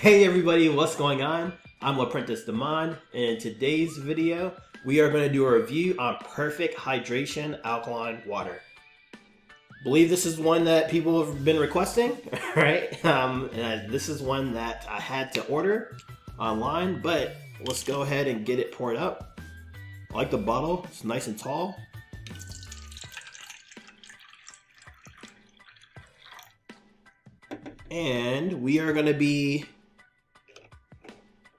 Hey everybody, what's going on? I'm LaPrentiss Demond, and in today's video, we are going to do a review on Perfect Hydration Alkaline Water. Believe this is one that people have been requesting, right? Um, and this is one that I had to order online, but let's go ahead and get it poured up. I like the bottle, it's nice and tall. And we are going to be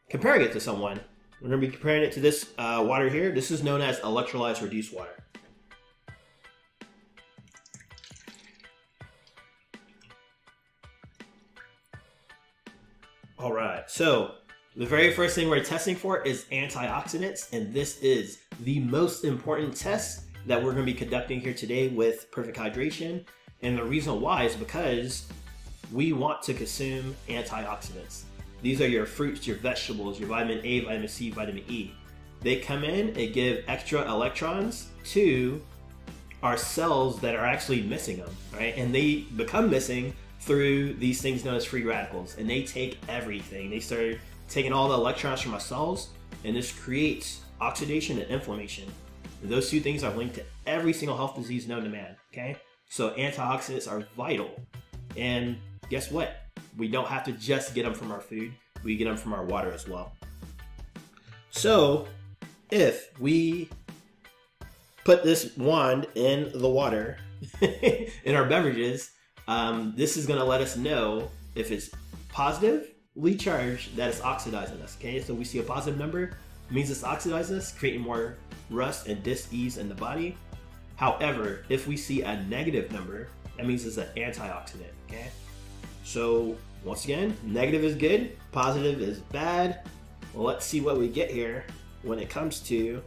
comparing it to someone. We're going to be comparing it to this uh, water here. This is known as electrolyzed reduced water. All right, so the very first thing we're testing for is antioxidants, and this is the most important test that we're going to be conducting here today with Perfect Hydration. And the reason why is because we want to consume antioxidants. These are your fruits, your vegetables, your vitamin A, vitamin C, vitamin E. They come in and give extra electrons to our cells that are actually missing them, right? And they become missing through these things known as free radicals. And they take everything. They start taking all the electrons from our cells, and this creates oxidation and inflammation. And those two things are linked to every single health disease known to man, okay? So antioxidants are vital. And guess what? We don't have to just get them from our food, we get them from our water as well. So, if we put this wand in the water in our beverages, um, this is going to let us know if it's positively charged that it's oxidizing us. Okay, so we see a positive number, means it's oxidizing us, creating more rust and dis-ease in the body. However, if we see a negative number, that means it's an antioxidant. Okay, so once again, negative is good, positive is bad. Well, let's see what we get here when it comes to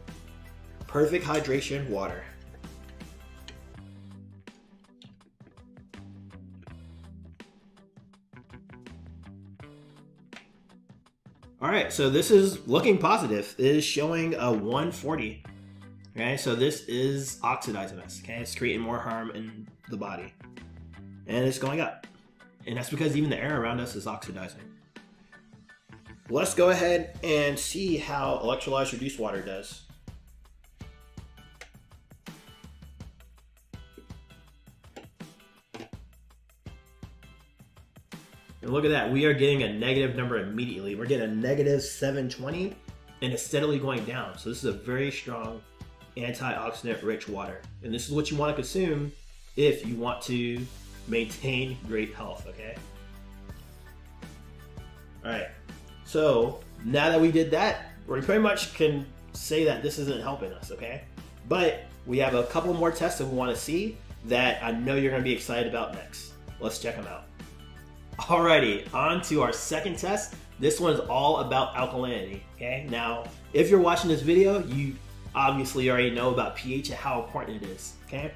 perfect hydration water. All right, so this is looking positive. It is showing a 140. Okay, so this is oxidizing us. Okay, it's creating more harm in the body, and it's going up. And that's because even the air around us is oxidizing. Let's go ahead and see how electrolyzed reduced water does. And look at that, we are getting a negative number immediately. We're getting a negative 720 and it's steadily going down. So this is a very strong antioxidant rich water. And this is what you want to consume if you want to maintain great health, okay? All right, so now that we did that, we pretty much can say that this isn't helping us, okay? But we have a couple more tests that we want to see that I know you're going to be excited about next. Let's check them out. Alrighty, on to our second test. This one's all about alkalinity, okay? Now, if you're watching this video, you obviously already know about pH and how important it is, okay?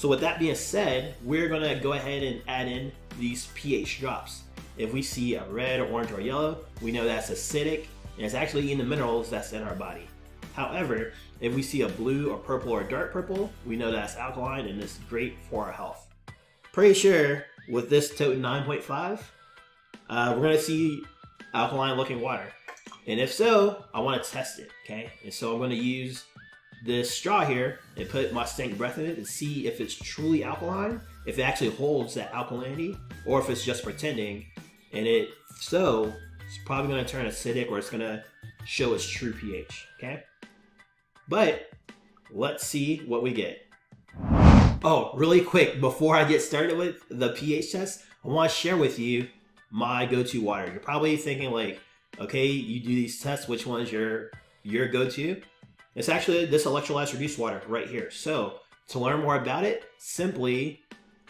So with that being said, we're gonna go ahead and add in these pH drops. If we see a red, or orange, or yellow, we know that's acidic, and it's actually in the minerals that's in our body. However, if we see a blue or purple or dark purple, we know that's alkaline and it's great for our health. Pretty sure with this total 9.5, uh, we're gonna see alkaline looking water. And if so, I wanna test it, okay? And so I'm gonna use this straw here and put my stank breath in it and see if it's truly alkaline, if it actually holds that alkalinity, or if it's just pretending. And it so it's probably going to turn acidic or it's going to show its true pH. Okay, but let's see what we get. Oh, really quick before I get started with the pH test, I want to share with you my go-to water. You're probably thinking like, okay, you do these tests, which one is your your go-to? It's actually this electrolyzed reduced water right here. So to learn more about it, simply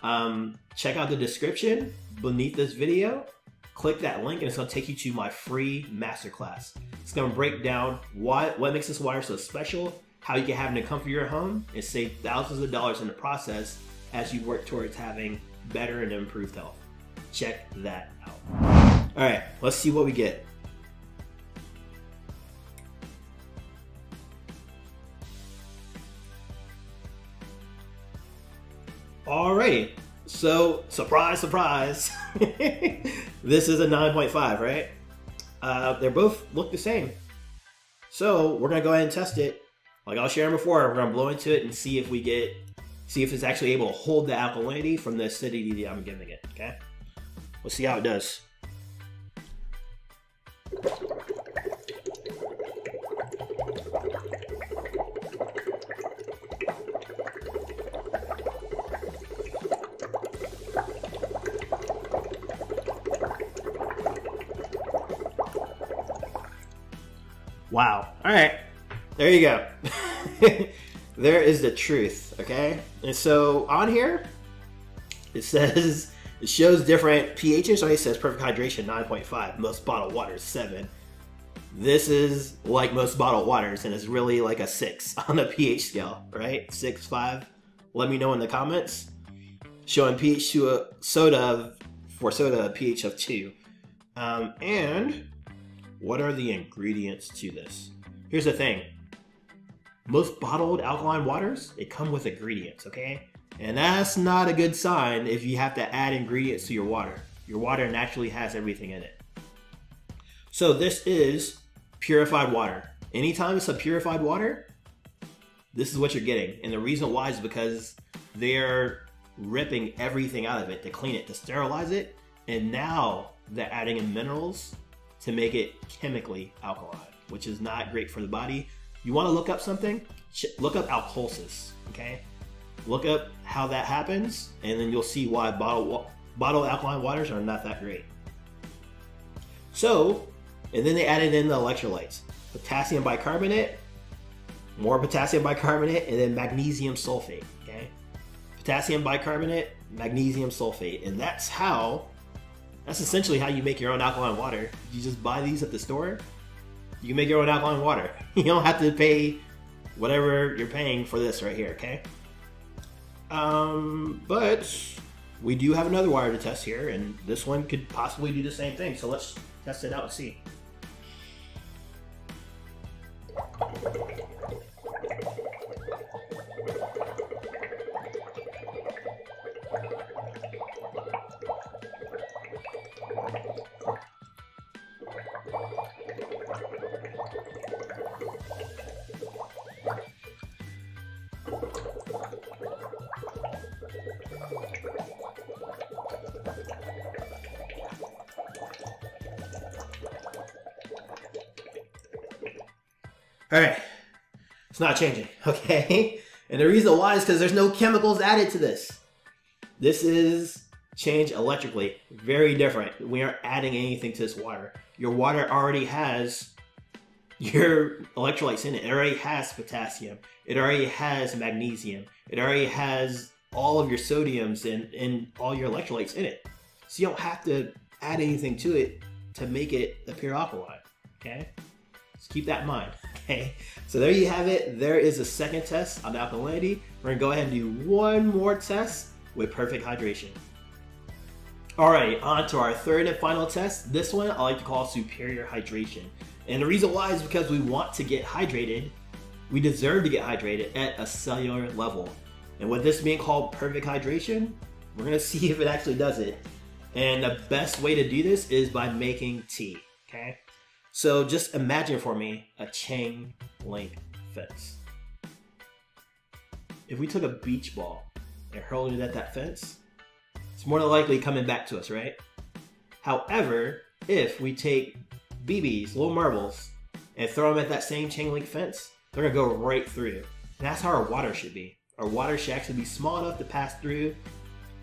um, check out the description beneath this video. Click that link and it's gonna take you to my free masterclass. It's gonna break down what, what makes this water so special, how you can have it in the comfort of your home, and save thousands of dollars in the process as you work towards having better and improved health. Check that out. All right, let's see what we get. Alrighty, so surprise, surprise. this is a 9.5, right? uh, they're both look the same. So we're gonna go ahead and test it. Like I was sharing before, we're gonna blow into it and see if we get, see if it's actually able to hold the alkalinity from the acidity that I'm giving it. Okay, we'll see how it does. All right. There you go. there is the truth, okay? And so on here, it says, it shows different pHs. So it says perfect hydration 9.5, most bottled water 7. This is like most bottled waters, and it's really like a 6 on the pH scale, right? 6, 5. Let me know in the comments. Showing pH to a soda, for soda, a pH of 2. Um, and what are the ingredients to this? Here's the thing. Most bottled alkaline waters, they come with ingredients, okay? And that's not a good sign if you have to add ingredients to your water. Your water naturally has everything in it. So this is purified water. Anytime it's a purified water, this is what you're getting. And the reason why is because they're ripping everything out of it to clean it, to sterilize it. And now they're adding in minerals to make it chemically alkaline, which is not great for the body. You want to look up something? Look up alkalosis, okay? Look up how that happens, and then you'll see why bottled, bottled alkaline waters are not that great. So, and then they added in the electrolytes. Potassium bicarbonate, more potassium bicarbonate, and then magnesium sulfate, okay? Potassium bicarbonate, magnesium sulfate, and that's how that's essentially how you make your own alkaline water. You just buy these at the store. You can make your own alkaline water. You don't have to pay whatever you're paying for this right here, okay? Um, but we do have another wire to test here, and this one could possibly do the same thing. So let's test it out and see. All right, it's not changing, okay? And the reason why is because there's no chemicals added to this. This is changed electrically, very different. We aren't adding anything to this water. Your water already has your electrolytes in it. It already has potassium. It already has magnesium. It already has all of your sodiums and, and all your electrolytes in it. So you don't have to add anything to it to make it a pure alkaline. Okay? Keep that in mind. Okay, so there you have it. There is a second test on alkalinity. We're gonna go ahead and do one more test with perfect hydration. Alright, on to our third and final test. This one I like to call superior hydration. And the reason why is because we want to get hydrated, we deserve to get hydrated at a cellular level. And with this being called perfect hydration, we're gonna see if it actually does it. And the best way to do this is by making tea, okay? So just imagine for me a chain link fence. If we took a beach ball and hurled it at that fence, it's more than likely coming back to us, right? However, if we take BBs, little marbles, and throw them at that same chain link fence, they're gonna go right through. And that's how our water should be. Our water should actually be small enough to pass through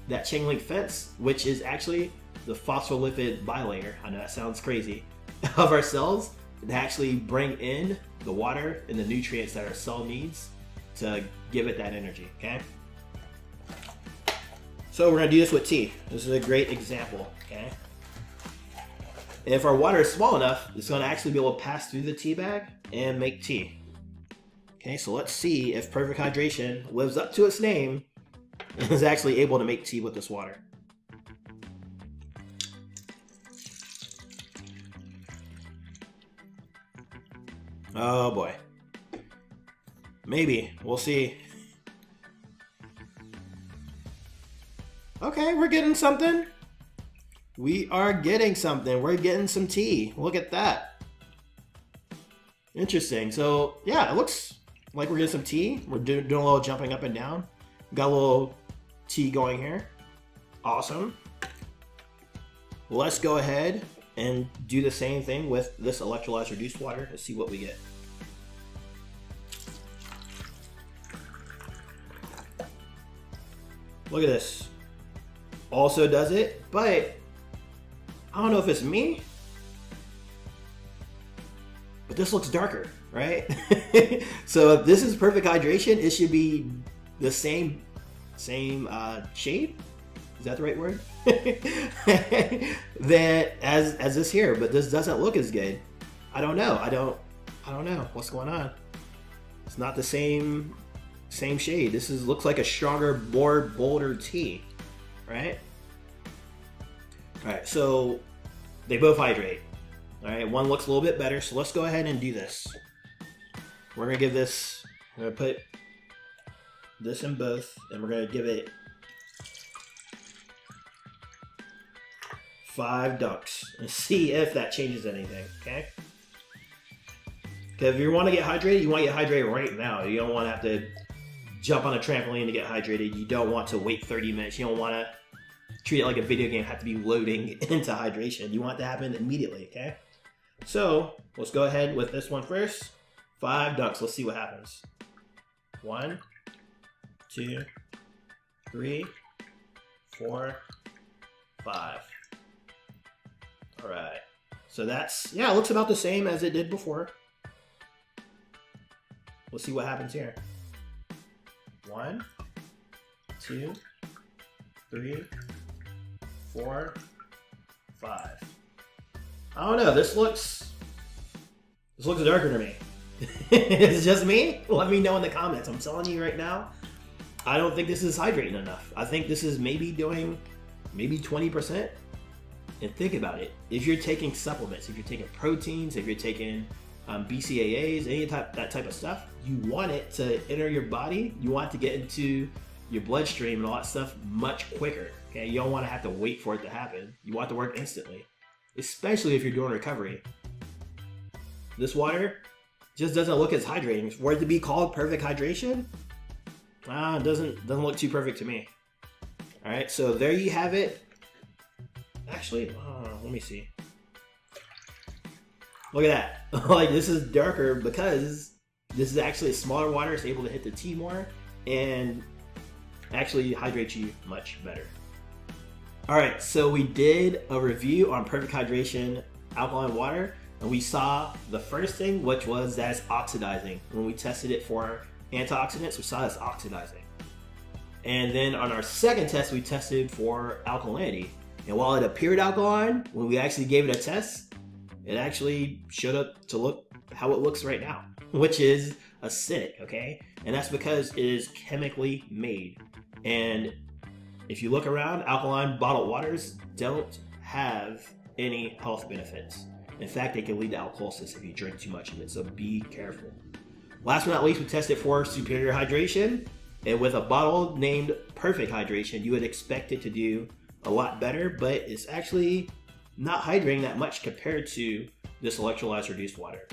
that chain link fence, which is actually the phospholipid bilayer. I know that sounds crazy, of our cells to actually bring in the water and the nutrients that our cell needs to give it that energy, okay? So we're gonna do this with tea. This is a great example, okay? And if our water is small enough, it's gonna actually be able to pass through the tea bag and make tea. Okay, so let's see if perfect hydration lives up to its name and is actually able to make tea with this water. Oh boy. Maybe. We'll see. Okay, we're getting something. we are getting something. We're getting some tea. Look at that. Interesting. So yeah, it looks like we're getting some tea. We're doing, doing a little jumping up and down. Got a little tea going here. Awesome. Let's go ahead and do the same thing with this electrolyzed reduced water and see what we get. Look at this. Also does it, but I don't know if it's me, but this looks darker, right? so if this is perfect hydration, it should be the same same uh, shade. Is that the right word? that as as this here, but this doesn't look as good. I don't know. I don't I don't know what's going on. It's not the same same shade. This is looks like a stronger, more bolder tea, right? All right, so they both hydrate. All right, one looks a little bit better, so let's go ahead and do this. We're gonna give this, we're gonna put this in both, and we're gonna give it five ducks and see if that changes anything, okay? Because if you want to get hydrated, you want to get hydrated right now. You don't want to have to jump on a trampoline to get hydrated. You don't want to wait 30 minutes. You don't want to treat it like a video game, have to be loading into hydration. You want that to happen immediately, okay? So let's go ahead with this one first. Five ducks. Let's see what happens. One, two, three, four, five. All right. So that's, yeah, it looks about the same as it did before. We'll see what happens here. One, two, three, four, five. I don't know. This looks this looks darker to me. it's just me. Let me know in the comments. I'm telling you right now. I don't think this is hydrating enough. I think this is maybe doing maybe 20%. And think about it. If you're taking supplements, if you're taking proteins, if you're taking um, BCAAs, any type that type of stuff, you want it to enter your body. You want to get into your bloodstream and all that stuff much quicker. Okay, you don't want to have to wait for it to happen. You want to work instantly, especially if you're doing recovery. This water just doesn't look as hydrating. For it to be called perfect hydration, ah, doesn't doesn't look too perfect to me. All right, so there you have it. Actually, uh, let me see. Look at that. like this is darker because this is actually smaller water. It's able to hit the tea more and actually hydrate you much better. All right, so we did a review on Perfect Hydration alkaline water, and we saw the first thing, which was that it's oxidizing. When we tested it for antioxidants, we saw it's oxidizing. And then on our second test, we tested for alkalinity. And while it appeared alkaline, when we actually gave it a test, it actually showed up to look how it looks right now, which is acidic, okay? And that's because it is chemically made. And if you look around, alkaline bottled waters don't have any health benefits. In fact, they can lead to alkalosis if you drink too much of it, so be careful. Last but not least, we tested for superior hydration. And with a bottle named Perfect Hydration, you would expect it to do a lot better, but it's actually not hydrating that much compared to this electrolyzed reduced water.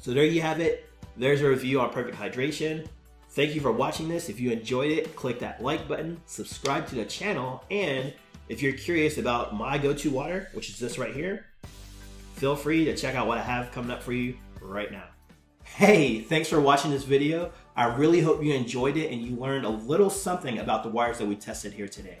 So there you have it. There's a review on Perfect Hydration. Thank you for watching this. If you enjoyed it, click that like button, subscribe to the channel, and if you're curious about my go-to water, which is this right here, feel free to check out what I have coming up for you right now. Hey, thanks for watching this video. I really hope you enjoyed it and you learned a little something about the waters that we tested here today.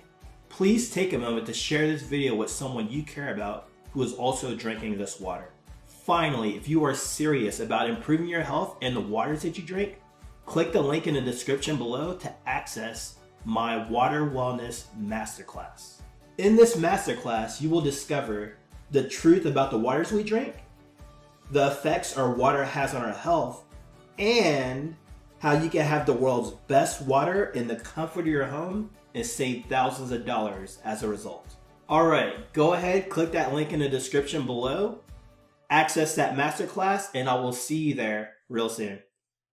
Please take a moment to share this video with someone you care about who is also drinking this water. Finally, if you are serious about improving your health and the waters that you drink, Click the link in the description below to access my Water Wellness Masterclass. In this masterclass, you will discover the truth about the waters we drink, the effects our water has on our health, and how you can have the world's best water in the comfort of your home and save thousands of dollars as a result. All right, go ahead, click that link in the description below, access that masterclass, and I will see you there real soon.